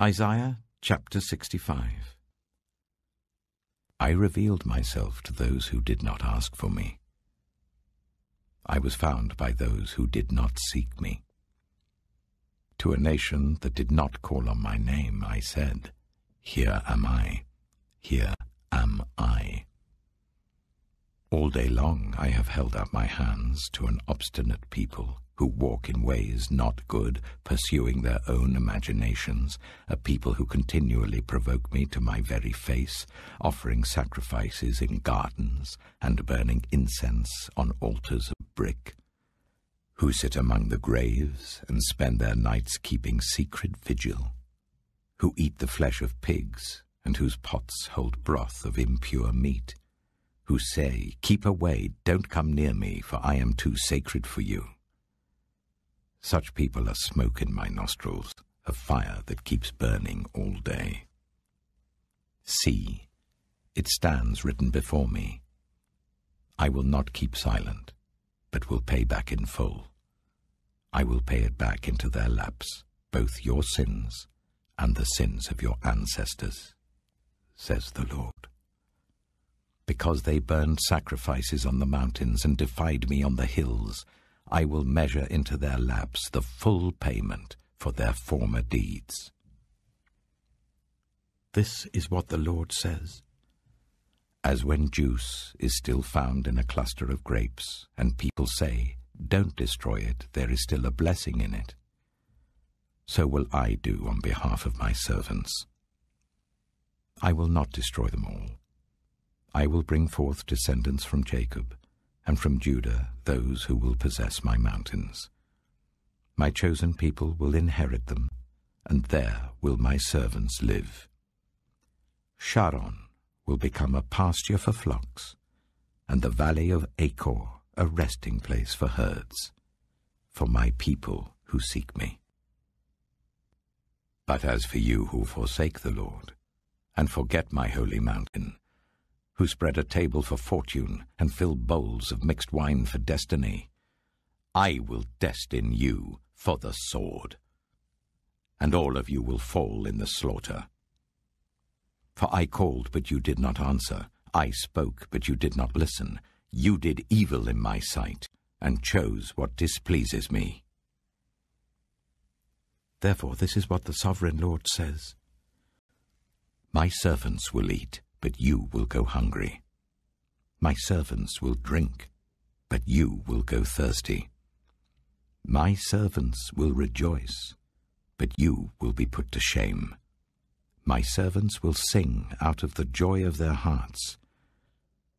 Isaiah chapter 65 I revealed myself to those who did not ask for me. I was found by those who did not seek me. To a nation that did not call on my name, I said, Here am I, here am I. All day long I have held out my hands to an obstinate people who walk in ways not good, pursuing their own imaginations, a people who continually provoke me to my very face, offering sacrifices in gardens and burning incense on altars of brick, who sit among the graves and spend their nights keeping secret vigil, who eat the flesh of pigs and whose pots hold broth of impure meat, who say, Keep away, don't come near me, for I am too sacred for you. Such people are smoke in my nostrils, a fire that keeps burning all day. See, it stands written before me. I will not keep silent, but will pay back in full. I will pay it back into their laps, both your sins and the sins of your ancestors, says the Lord. Because they burned sacrifices on the mountains and defied me on the hills, I will measure into their laps the full payment for their former deeds. This is what the Lord says. As when juice is still found in a cluster of grapes, and people say, Don't destroy it, there is still a blessing in it. So will I do on behalf of my servants. I will not destroy them all. I will bring forth descendants from Jacob and from Judah those who will possess my mountains. My chosen people will inherit them, and there will my servants live. Sharon will become a pasture for flocks, and the valley of Achor a resting place for herds, for my people who seek me. But as for you who forsake the Lord, and forget my holy mountain, who spread a table for fortune and fill bowls of mixed wine for destiny. I will destine you for the sword, and all of you will fall in the slaughter. For I called, but you did not answer. I spoke, but you did not listen. You did evil in my sight, and chose what displeases me. Therefore, this is what the sovereign Lord says My servants will eat but you will go hungry. My servants will drink, but you will go thirsty. My servants will rejoice, but you will be put to shame. My servants will sing out of the joy of their hearts,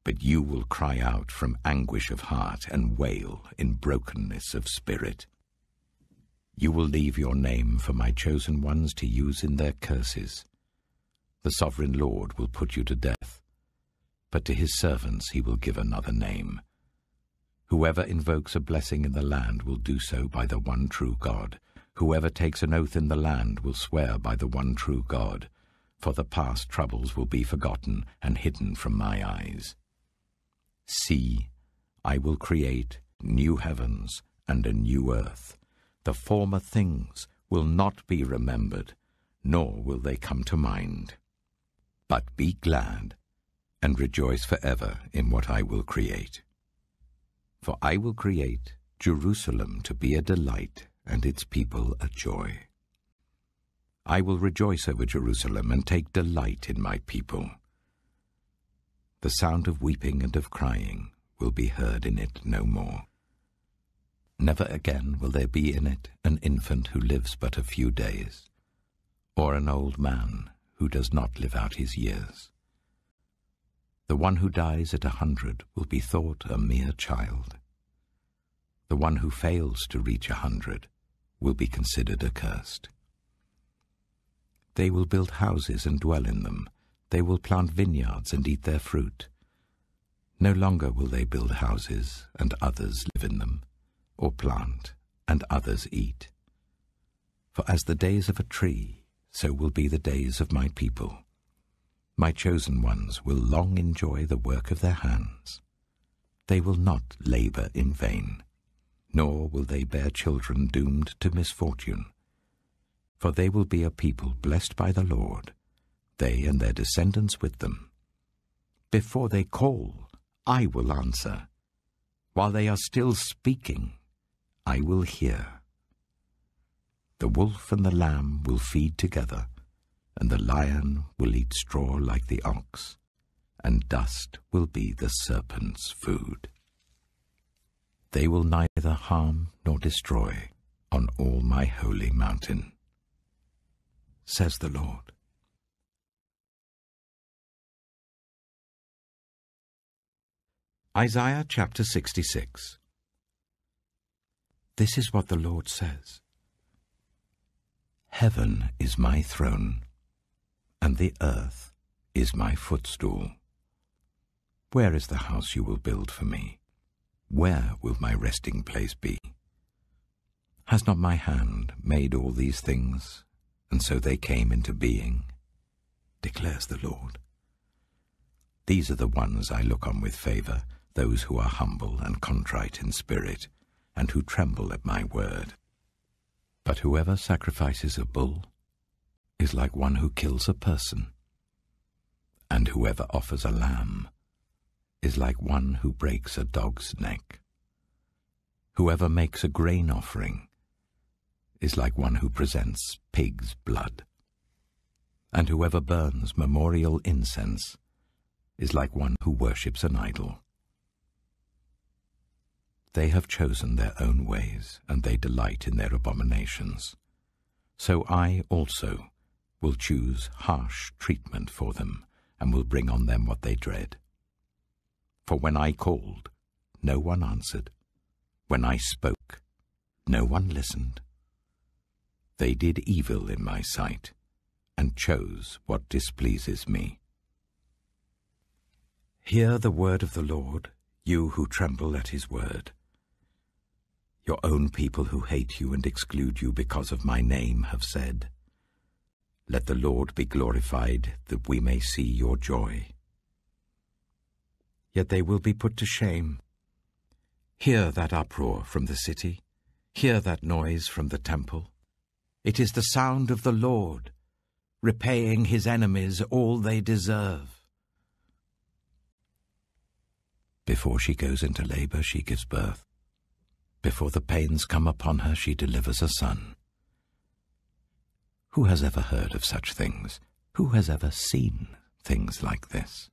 but you will cry out from anguish of heart and wail in brokenness of spirit. You will leave your name for my chosen ones to use in their curses the sovereign Lord will put you to death, but to his servants he will give another name. Whoever invokes a blessing in the land will do so by the one true God. Whoever takes an oath in the land will swear by the one true God, for the past troubles will be forgotten and hidden from my eyes. See, I will create new heavens and a new earth. The former things will not be remembered, nor will they come to mind. But be glad and rejoice forever in what I will create. For I will create Jerusalem to be a delight and its people a joy. I will rejoice over Jerusalem and take delight in my people. The sound of weeping and of crying will be heard in it no more. Never again will there be in it an infant who lives but a few days, or an old man who does not live out his years. The one who dies at a hundred will be thought a mere child. The one who fails to reach a hundred will be considered accursed. They will build houses and dwell in them. They will plant vineyards and eat their fruit. No longer will they build houses and others live in them, or plant and others eat. For as the days of a tree, so will be the days of my people. My chosen ones will long enjoy the work of their hands. They will not labor in vain, nor will they bear children doomed to misfortune. For they will be a people blessed by the Lord, they and their descendants with them. Before they call, I will answer. While they are still speaking, I will hear. The wolf and the lamb will feed together, and the lion will eat straw like the ox, and dust will be the serpent's food. They will neither harm nor destroy on all my holy mountain, says the Lord. Isaiah chapter 66 This is what the Lord says Heaven is my throne, and the earth is my footstool. Where is the house you will build for me? Where will my resting place be? Has not my hand made all these things, and so they came into being? declares the Lord. These are the ones I look on with favour, those who are humble and contrite in spirit, and who tremble at my word. But whoever sacrifices a bull is like one who kills a person, and whoever offers a lamb is like one who breaks a dog's neck. Whoever makes a grain offering is like one who presents pig's blood. And whoever burns memorial incense is like one who worships an idol. They have chosen their own ways, and they delight in their abominations. So I also will choose harsh treatment for them, and will bring on them what they dread. For when I called, no one answered. When I spoke, no one listened. They did evil in my sight, and chose what displeases me. Hear the word of the Lord, you who tremble at his word. Your own people who hate you and exclude you because of my name have said, Let the Lord be glorified, that we may see your joy. Yet they will be put to shame. Hear that uproar from the city. Hear that noise from the temple. It is the sound of the Lord, repaying his enemies all they deserve. Before she goes into labor, she gives birth. Before the pains come upon her, she delivers a son. Who has ever heard of such things? Who has ever seen things like this?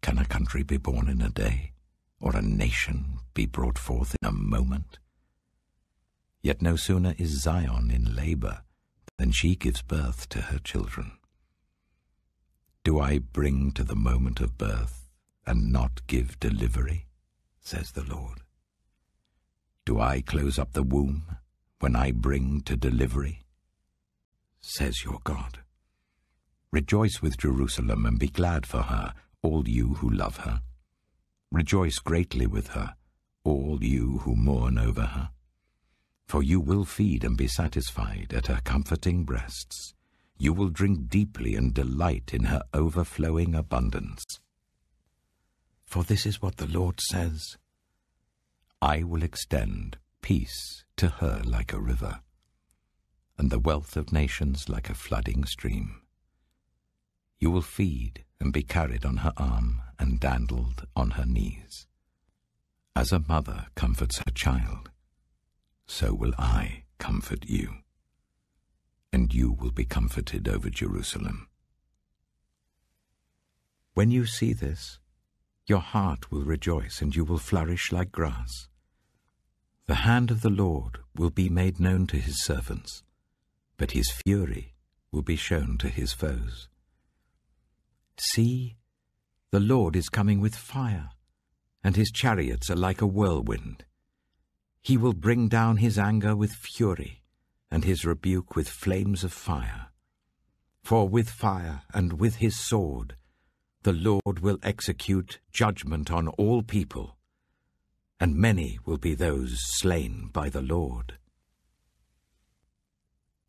Can a country be born in a day, or a nation be brought forth in a moment? Yet no sooner is Zion in labor than she gives birth to her children. Do I bring to the moment of birth and not give delivery? says the Lord. Do I close up the womb when I bring to delivery? Says your God. Rejoice with Jerusalem and be glad for her, all you who love her. Rejoice greatly with her, all you who mourn over her. For you will feed and be satisfied at her comforting breasts. You will drink deeply and delight in her overflowing abundance. For this is what the Lord says I will extend peace to her like a river, and the wealth of nations like a flooding stream. You will feed and be carried on her arm and dandled on her knees. As a mother comforts her child, so will I comfort you, and you will be comforted over Jerusalem. When you see this, your heart will rejoice, and you will flourish like grass. The hand of the Lord will be made known to his servants, but his fury will be shown to his foes. See, the Lord is coming with fire, and his chariots are like a whirlwind. He will bring down his anger with fury, and his rebuke with flames of fire. For with fire and with his sword the Lord will execute judgment on all people, and many will be those slain by the Lord.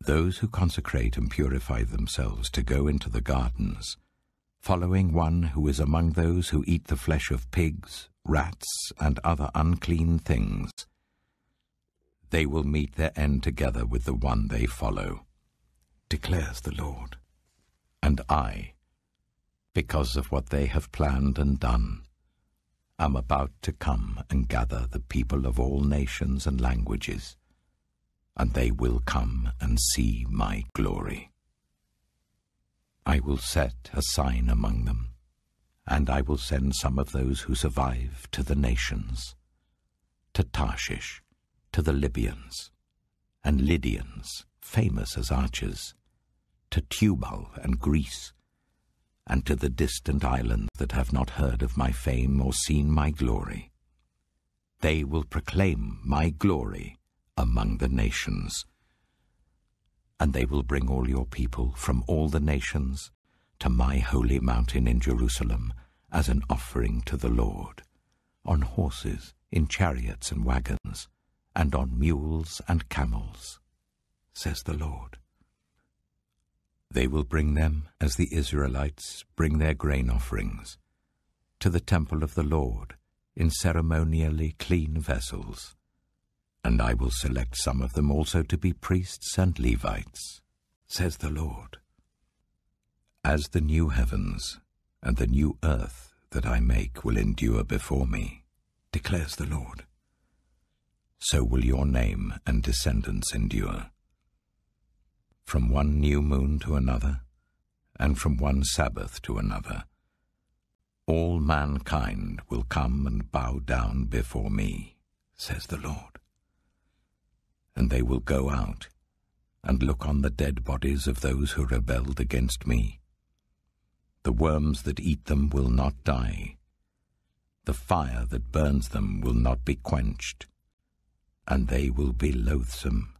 Those who consecrate and purify themselves to go into the gardens, following one who is among those who eat the flesh of pigs, rats, and other unclean things, They will meet their end together with the one they follow, declares the Lord. And I, because of what they have planned and done, I am about to come and gather the people of all nations and languages, and they will come and see my glory. I will set a sign among them, and I will send some of those who survive to the nations, to Tarshish, to the Libyans, and Lydians, famous as archers, to Tubal and Greece, and to the distant islands that have not heard of my fame or seen my glory. They will proclaim my glory among the nations. And they will bring all your people from all the nations to my holy mountain in Jerusalem as an offering to the Lord, on horses, in chariots and wagons, and on mules and camels, says the Lord. They will bring them as the Israelites bring their grain offerings to the temple of the Lord in ceremonially clean vessels, and I will select some of them also to be priests and Levites, says the Lord. As the new heavens and the new earth that I make will endure before me, declares the Lord, so will your name and descendants endure from one new moon to another, and from one Sabbath to another. All mankind will come and bow down before me, says the Lord. And they will go out and look on the dead bodies of those who rebelled against me. The worms that eat them will not die. The fire that burns them will not be quenched, and they will be loathsome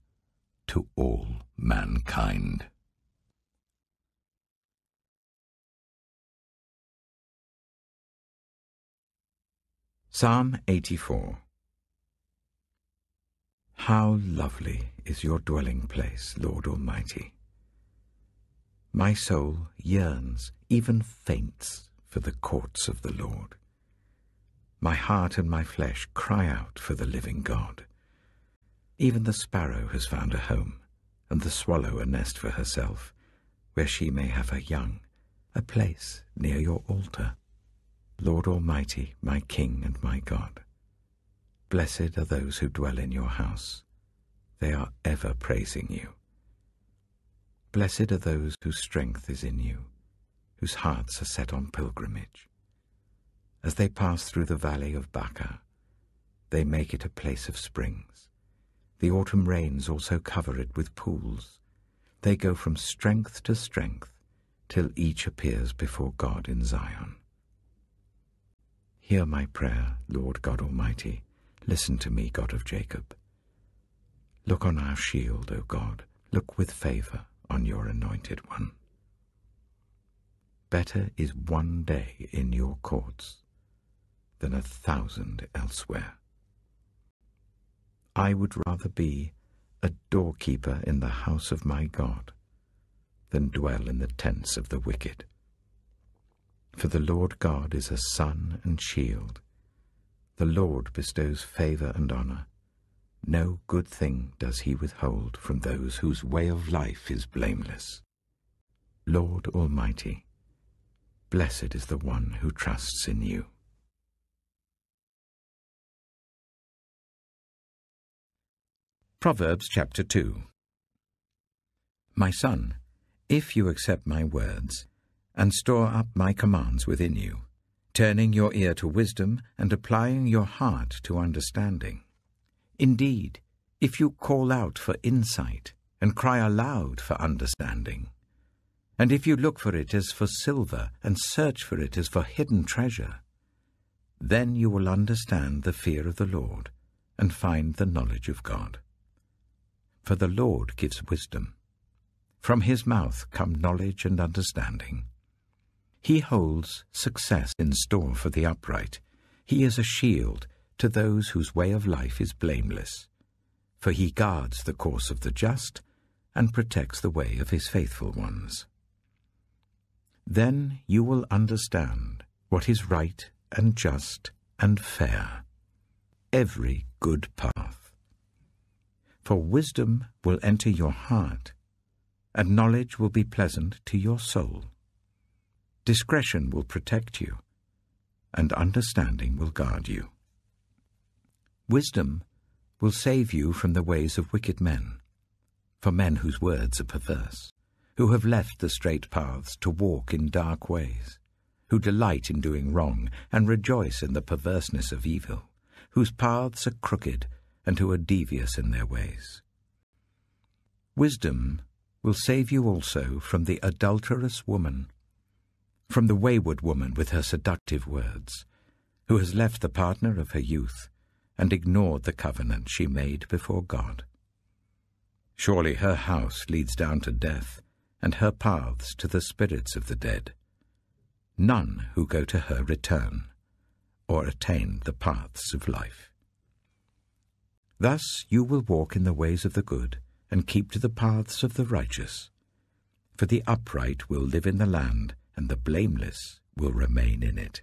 to all mankind. Psalm 84 How lovely is your dwelling place, Lord Almighty! My soul yearns, even faints, for the courts of the Lord. My heart and my flesh cry out for the living God. Even the sparrow has found a home, and the swallow a nest for herself, where she may have her young, a place near your altar. Lord Almighty, my King and my God, blessed are those who dwell in your house. They are ever praising you. Blessed are those whose strength is in you, whose hearts are set on pilgrimage. As they pass through the valley of Baca, they make it a place of springs. The autumn rains also cover it with pools. They go from strength to strength till each appears before God in Zion. Hear my prayer, Lord God Almighty. Listen to me, God of Jacob. Look on our shield, O God. Look with favor on your anointed one. Better is one day in your courts than a thousand elsewhere. I would rather be a doorkeeper in the house of my God than dwell in the tents of the wicked. For the Lord God is a sun and shield. The Lord bestows favor and honor. No good thing does he withhold from those whose way of life is blameless. Lord Almighty, blessed is the one who trusts in you. Proverbs chapter 2 My son, if you accept my words, and store up my commands within you, turning your ear to wisdom and applying your heart to understanding. Indeed, if you call out for insight and cry aloud for understanding, and if you look for it as for silver and search for it as for hidden treasure, then you will understand the fear of the Lord and find the knowledge of God for the Lord gives wisdom. From his mouth come knowledge and understanding. He holds success in store for the upright. He is a shield to those whose way of life is blameless. For he guards the course of the just and protects the way of his faithful ones. Then you will understand what is right and just and fair, every good path For wisdom will enter your heart, and knowledge will be pleasant to your soul. Discretion will protect you, and understanding will guard you. Wisdom will save you from the ways of wicked men, for men whose words are perverse, who have left the straight paths to walk in dark ways, who delight in doing wrong and rejoice in the perverseness of evil, whose paths are crooked and who are devious in their ways. Wisdom will save you also from the adulterous woman, from the wayward woman with her seductive words, who has left the partner of her youth and ignored the covenant she made before God. Surely her house leads down to death, and her paths to the spirits of the dead. None who go to her return, or attain the paths of life. Thus you will walk in the ways of the good, and keep to the paths of the righteous. For the upright will live in the land, and the blameless will remain in it.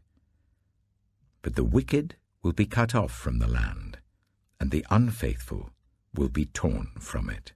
But the wicked will be cut off from the land, and the unfaithful will be torn from it.